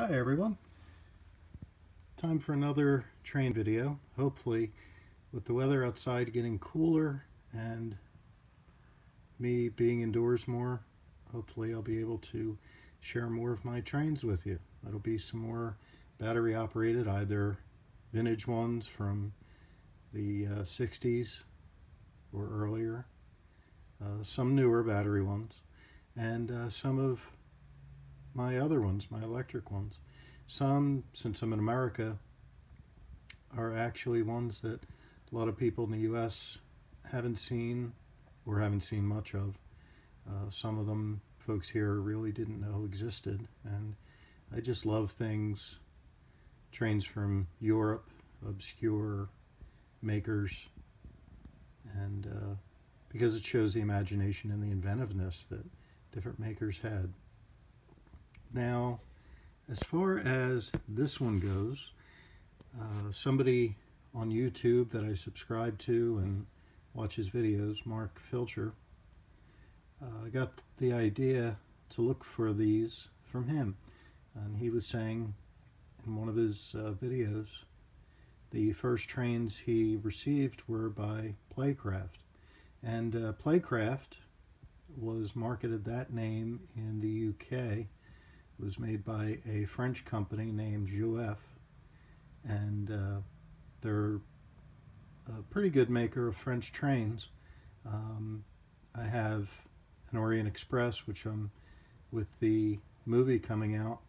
Hi everyone. Time for another train video. Hopefully with the weather outside getting cooler and me being indoors more, hopefully I'll be able to share more of my trains with you. That'll be some more battery operated, either vintage ones from the uh, 60s or earlier, uh, some newer battery ones, and uh, some of my other ones, my electric ones. Some, since I'm in America, are actually ones that a lot of people in the U.S. haven't seen or haven't seen much of. Uh, some of them folks here really didn't know existed and I just love things, trains from Europe, obscure makers and uh, because it shows the imagination and the inventiveness that different makers had. Now, as far as this one goes, uh, somebody on YouTube that I subscribe to and watch his videos, Mark Filcher, uh, got the idea to look for these from him. And he was saying in one of his uh, videos, the first trains he received were by Playcraft. And uh, Playcraft was marketed that name in the UK was made by a French company named Jouef, and uh, they're a pretty good maker of French trains. Um, I have an Orient Express, which I'm with the movie coming out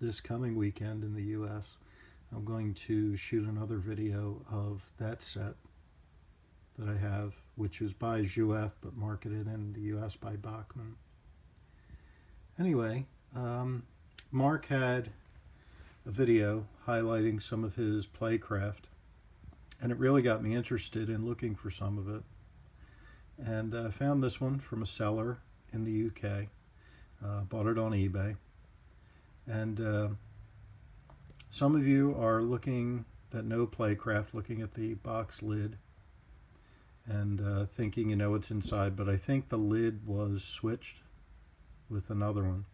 this coming weekend in the U.S. I'm going to shoot another video of that set that I have, which is by Jouef but marketed in the U.S. by Bachmann. Anyway, um, Mark had a video highlighting some of his playcraft and it really got me interested in looking for some of it. And I uh, found this one from a seller in the UK. Uh, bought it on eBay. And uh, some of you are looking that know Playcraft, looking at the box lid and uh, thinking you know what's inside, but I think the lid was switched with another one.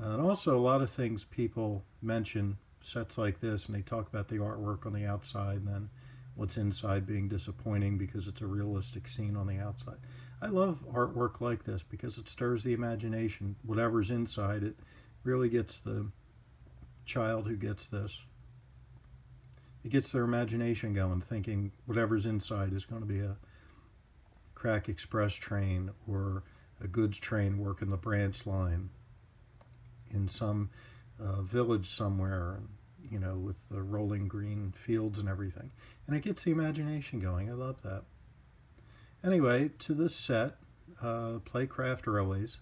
Uh, and also a lot of things people mention sets like this and they talk about the artwork on the outside and then what's inside being disappointing because it's a realistic scene on the outside. I love artwork like this because it stirs the imagination. Whatever's inside, it really gets the child who gets this. It gets their imagination going, thinking whatever's inside is going to be a crack express train or a goods train working the branch line in some uh, village somewhere, you know, with the rolling green fields and everything. And it gets the imagination going. I love that. Anyway, to this set, uh, Playcraft Railways.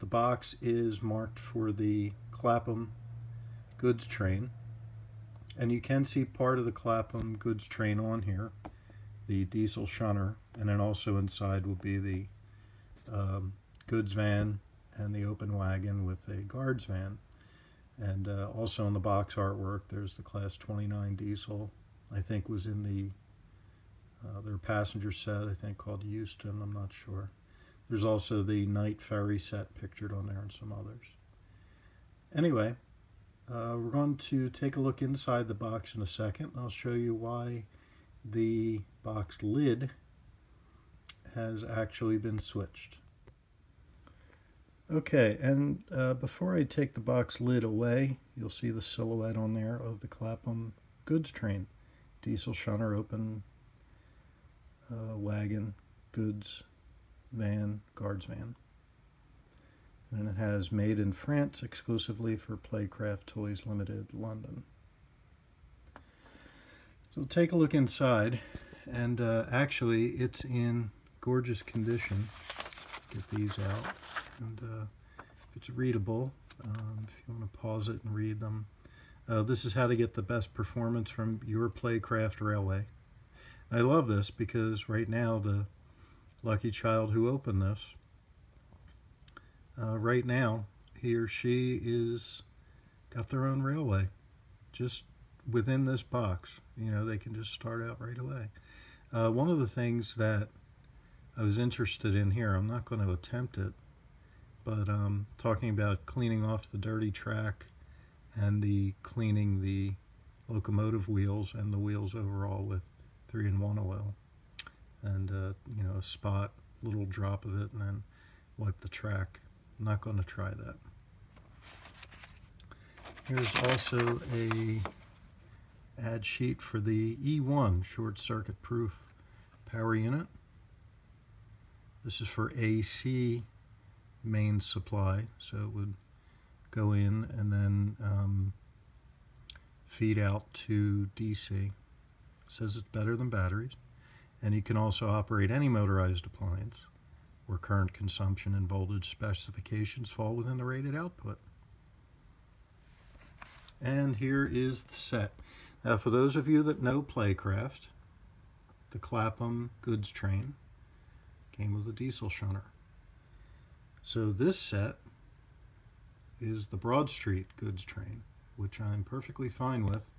The box is marked for the Clapham goods train. And you can see part of the Clapham goods train on here, the diesel shunter, and then also inside will be the um, goods van and the open wagon with a guards van. And uh, also in the box artwork, there's the Class 29 diesel, I think was in the uh, their passenger set, I think called Euston, I'm not sure. There's also the night ferry set pictured on there and some others. Anyway, uh, we're going to take a look inside the box in a second. I'll show you why the box lid has actually been switched. Okay, and uh, before I take the box lid away, you'll see the silhouette on there of the Clapham goods train. Diesel shunter open, uh, wagon, goods, van, guards van. And it has made in France exclusively for Playcraft Toys Limited, London. So take a look inside, and uh, actually it's in gorgeous condition. Get these out and uh, if it's readable, um, if you want to pause it and read them. Uh, this is how to get the best performance from your Playcraft Railway. I love this because right now the lucky child who opened this, uh, right now he or she is got their own railway just within this box. You know, they can just start out right away. Uh, one of the things that I was interested in here, I'm not going to attempt it, but um, talking about cleaning off the dirty track and the cleaning the locomotive wheels and the wheels overall with 3 in 1 oil and uh, you know a spot little drop of it and then wipe the track. I'm not going to try that. Here's also a ad sheet for the E1 short circuit proof power unit this is for AC main supply so it would go in and then um, feed out to DC. It says it's better than batteries. And you can also operate any motorized appliance where current consumption and voltage specifications fall within the rated output. And here is the set. Now for those of you that know Playcraft, the Clapham goods train came with a diesel shunter. So this set is the Broad Street goods train which I'm perfectly fine with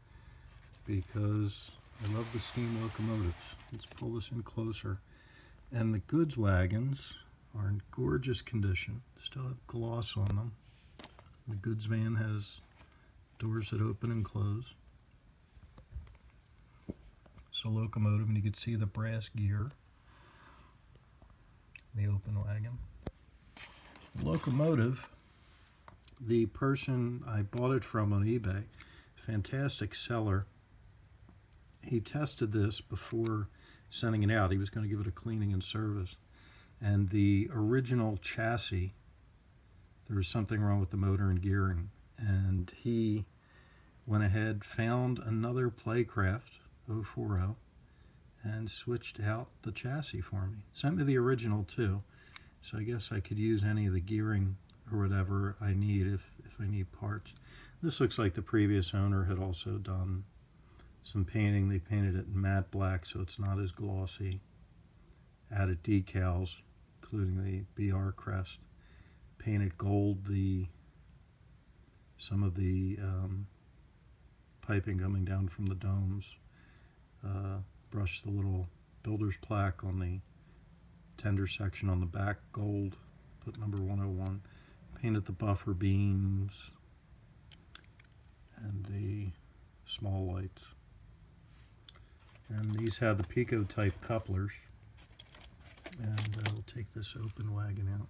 because I love the steam locomotives. Let's pull this in closer. And the goods wagons are in gorgeous condition. Still have gloss on them. The goods van has doors that open and close. It's a locomotive and you can see the brass gear. The open wagon. Locomotive the person I bought it from on eBay, fantastic seller, he tested this before sending it out. He was going to give it a cleaning and service. And the original chassis, there was something wrong with the motor and gearing. And he went ahead, found another Playcraft 040 and switched out the chassis for me. Sent me the original too. So I guess I could use any of the gearing or whatever I need if, if I need parts. This looks like the previous owner had also done some painting. They painted it in matte black so it's not as glossy. Added decals, including the BR crest. Painted gold the some of the um, piping coming down from the domes. Uh, brushed the little builder's plaque on the tender section on the back gold. Put number 101 painted the buffer beams and the small lights. And these have the Peco type couplers. And I'll take this open wagon out.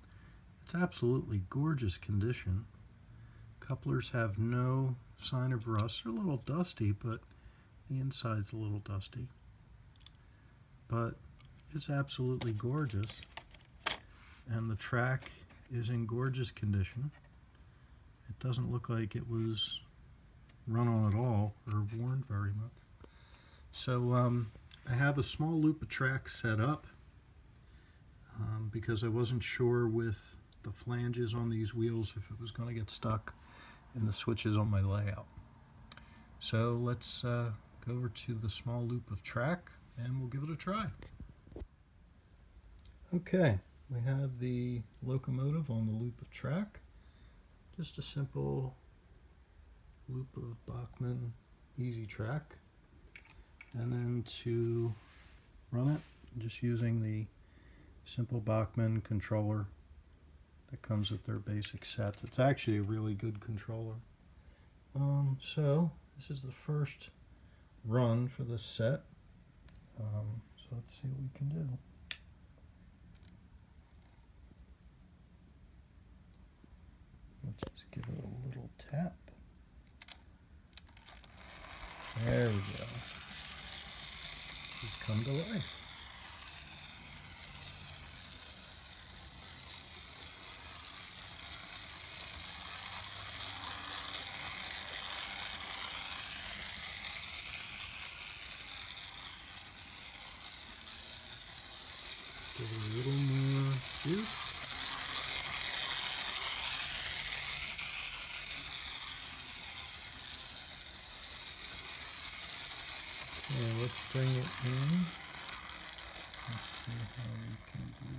It's absolutely gorgeous condition. Couplers have no sign of rust. They're a little dusty, but the inside's a little dusty. But it's absolutely gorgeous. And the track is in gorgeous condition. It doesn't look like it was run on at all or worn very much. So um, I have a small loop of track set up um, because I wasn't sure with the flanges on these wheels if it was going to get stuck in the switches on my layout. So let's uh, go over to the small loop of track and we'll give it a try. Okay, we have the locomotive on the loop of track. Just a simple loop of Bachmann easy track. And then to run it, just using the simple Bachmann controller that comes with their basic sets. It's actually a really good controller. Um, so this is the first run for the set. Um, so let's see what we can do. Let's just give it a little tap. There we go. She's come to life. Give it a little more juice. And let's bring it in. Let's see how we can do.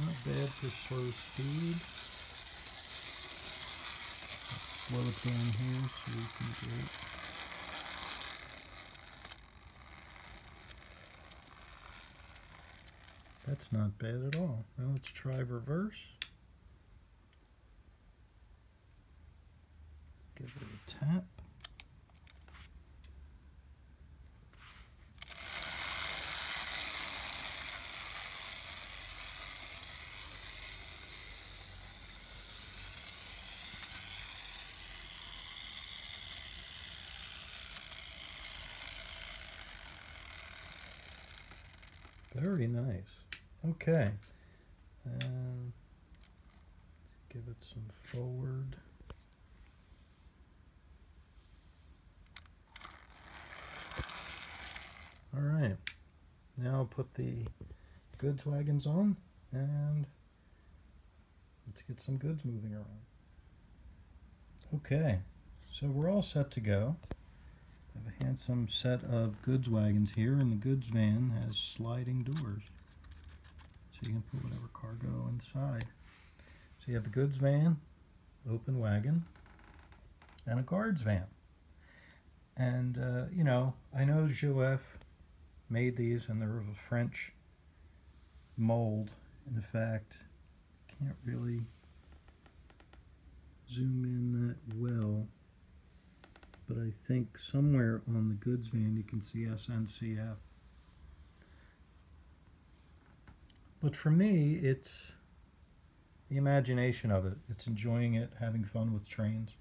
Not bad for slow speed. Let's slow it down here so we can get it. That's not bad at all. Now let's try reverse. Give it a tap. Very nice. Okay. And give it some forward. All right. Now put the goods wagons on and let's get some goods moving around. Okay, so we're all set to go. Have a handsome set of goods wagons here, and the goods van has sliding doors. So you can put whatever cargo inside. So you have the goods van, open wagon, and a guards van. And, uh, you know, I know Jouef made these, and they're of a French mold. In fact, can't really zoom in that well but I think somewhere on the goods van you can see SNCF. But for me, it's the imagination of it. It's enjoying it, having fun with trains.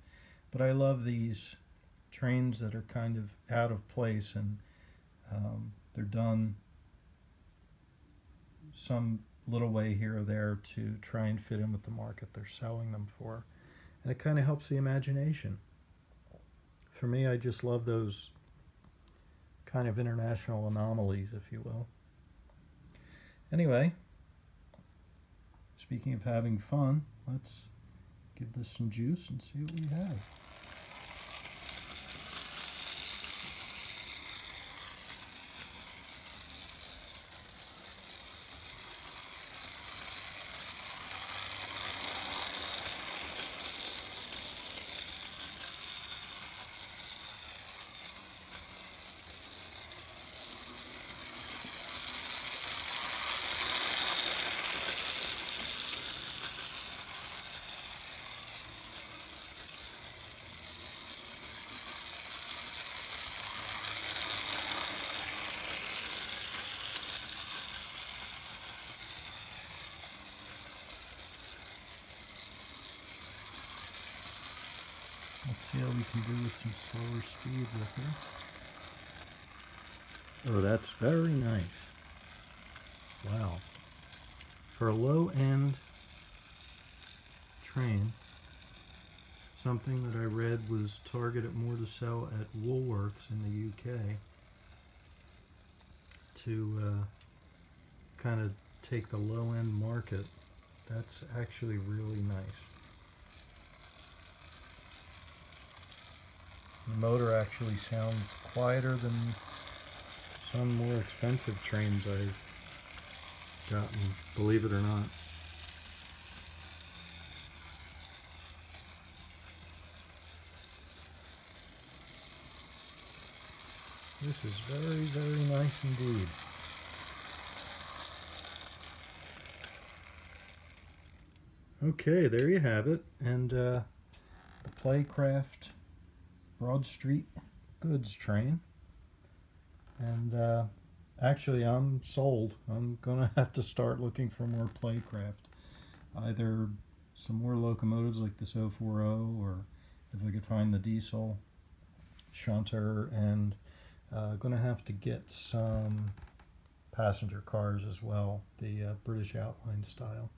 But I love these trains that are kind of out of place and um, they're done some little way here or there to try and fit in with the market they're selling them for. And it kind of helps the imagination for me, I just love those kind of international anomalies, if you will. Anyway, speaking of having fun, let's give this some juice and see what we have. Let's see how can do with some slower speed with her. Oh, that's very nice. Wow. For a low-end train, something that I read was targeted more to sell at Woolworths in the UK to uh, kind of take the low-end market. That's actually really nice. The motor actually sounds quieter than some more expensive trains I've gotten, believe it or not. This is very, very nice indeed. Okay, there you have it. And uh, the Playcraft Broad Street goods train. And uh, actually, I'm sold. I'm going to have to start looking for more Playcraft. Either some more locomotives like this 040 or if I could find the diesel shunter and uh, going to have to get some passenger cars as well, the uh, British outline style.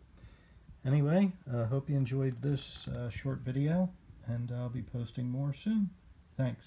Anyway, I uh, hope you enjoyed this uh, short video and I'll be posting more soon. Thanks.